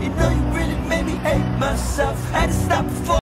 You know you really made me hate myself. Had to stop before